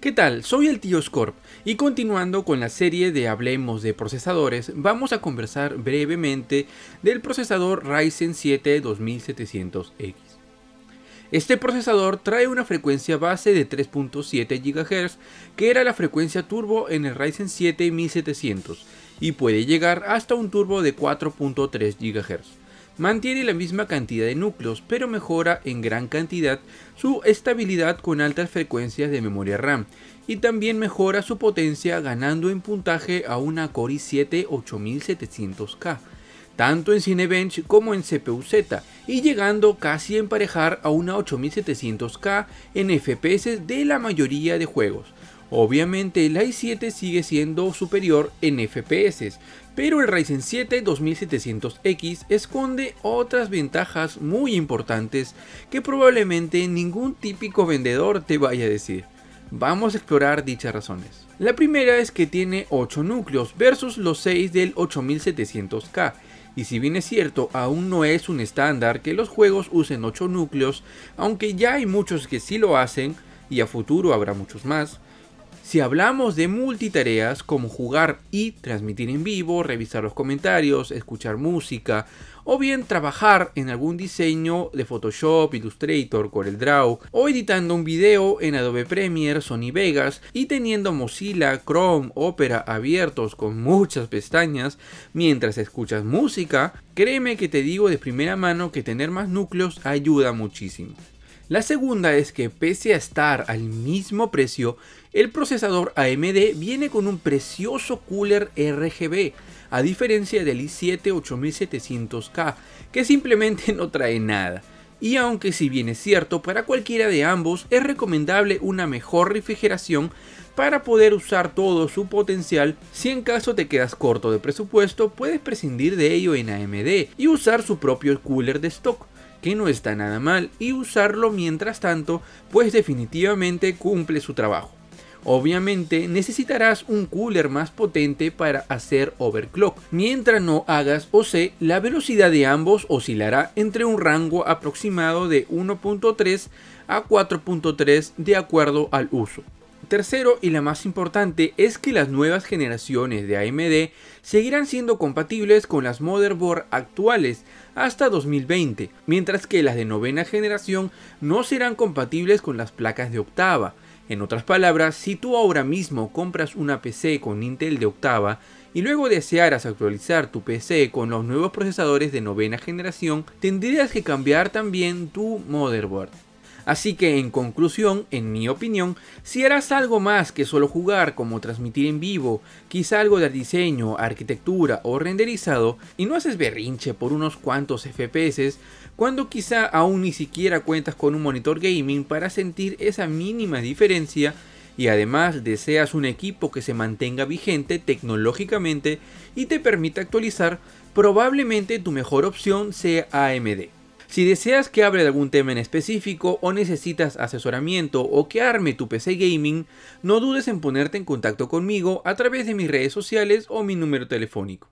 ¿Qué tal? Soy el tío Scorp y continuando con la serie de Hablemos de procesadores, vamos a conversar brevemente del procesador Ryzen 7 2700X. Este procesador trae una frecuencia base de 3.7 GHz, que era la frecuencia turbo en el Ryzen 7 1700, y puede llegar hasta un turbo de 4.3 GHz. Mantiene la misma cantidad de núcleos, pero mejora en gran cantidad su estabilidad con altas frecuencias de memoria RAM y también mejora su potencia ganando en puntaje a una Core i7 8700K, tanto en Cinebench como en CPU-Z, y llegando casi a emparejar a una 8700K en FPS de la mayoría de juegos. Obviamente el i7 sigue siendo superior en FPS, pero el Ryzen 7 2700X esconde otras ventajas muy importantes que probablemente ningún típico vendedor te vaya a decir. Vamos a explorar dichas razones. La primera es que tiene 8 núcleos versus los 6 del 8700K. Y si bien es cierto, aún no es un estándar que los juegos usen 8 núcleos, aunque ya hay muchos que sí lo hacen, y a futuro habrá muchos más, si hablamos de multitareas como jugar y transmitir en vivo, revisar los comentarios, escuchar música o bien trabajar en algún diseño de Photoshop, Illustrator, CorelDRAW o editando un video en Adobe Premiere, Sony Vegas y teniendo Mozilla, Chrome, Opera abiertos con muchas pestañas mientras escuchas música, créeme que te digo de primera mano que tener más núcleos ayuda muchísimo. La segunda es que pese a estar al mismo precio, el procesador AMD viene con un precioso cooler RGB, a diferencia del i7 8700K, que simplemente no trae nada. Y aunque si bien es cierto, para cualquiera de ambos es recomendable una mejor refrigeración para poder usar todo su potencial, si en caso te quedas corto de presupuesto, puedes prescindir de ello en AMD y usar su propio cooler de stock que no está nada mal y usarlo mientras tanto pues definitivamente cumple su trabajo. Obviamente necesitarás un cooler más potente para hacer overclock. Mientras no hagas OC, la velocidad de ambos oscilará entre un rango aproximado de 1.3 a 4.3 de acuerdo al uso. Tercero y la más importante es que las nuevas generaciones de AMD seguirán siendo compatibles con las motherboard actuales hasta 2020, mientras que las de novena generación no serán compatibles con las placas de octava. En otras palabras, si tú ahora mismo compras una PC con Intel de octava y luego desearas actualizar tu PC con los nuevos procesadores de novena generación, tendrías que cambiar también tu motherboard. Así que en conclusión, en mi opinión, si harás algo más que solo jugar como transmitir en vivo, quizá algo de diseño, arquitectura o renderizado, y no haces berrinche por unos cuantos FPS, cuando quizá aún ni siquiera cuentas con un monitor gaming para sentir esa mínima diferencia, y además deseas un equipo que se mantenga vigente tecnológicamente y te permita actualizar, probablemente tu mejor opción sea AMD. Si deseas que hable de algún tema en específico o necesitas asesoramiento o que arme tu PC gaming, no dudes en ponerte en contacto conmigo a través de mis redes sociales o mi número telefónico.